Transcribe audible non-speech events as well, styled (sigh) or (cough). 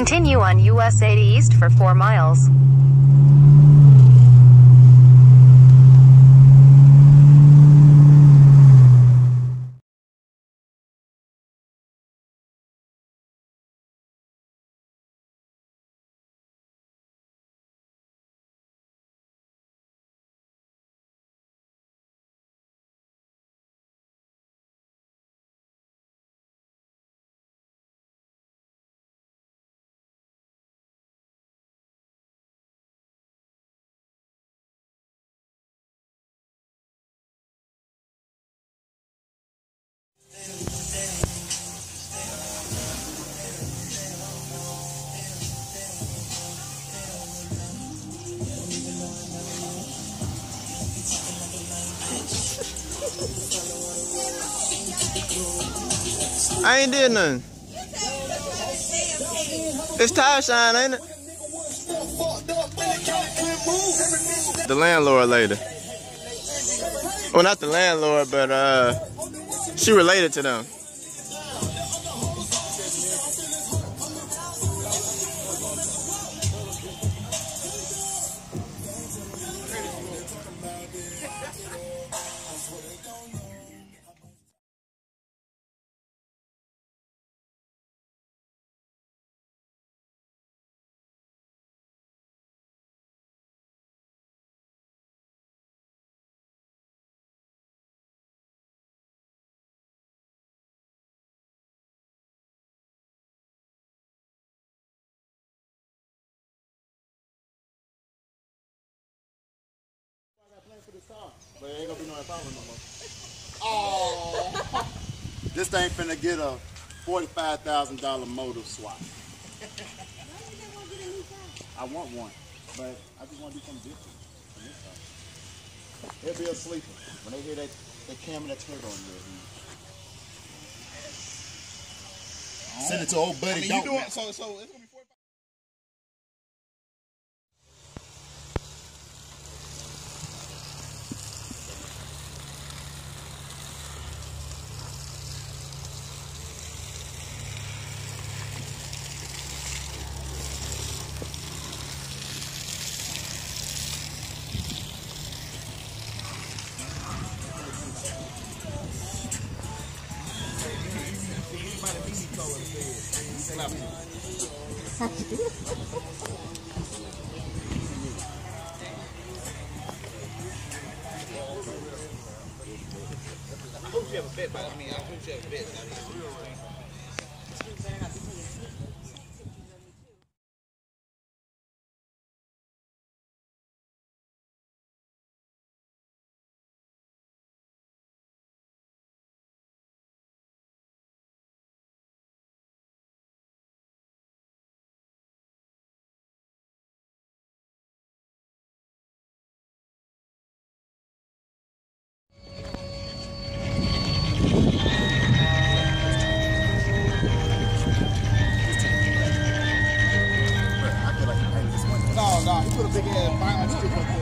Continue on US 80 East for 4 miles. I ain't did nothing. It's tire shine, ain't it? The landlord lady. Well, not the landlord, but uh, she related to them. But ain't gonna be no empowerment no more. (laughs) Oh. this thing finna get a forty-five thousand dollar motor swap. (laughs) I want one, but I just want to do something different. from this car. It'll be a sleeper when they hear that that cam and that turbo in there. Send it to old buddy. I mean, you doing so? So it's gonna be 45. I hope you have a bet, but I mean, I hope you have a bet. he put a big ass violence stick on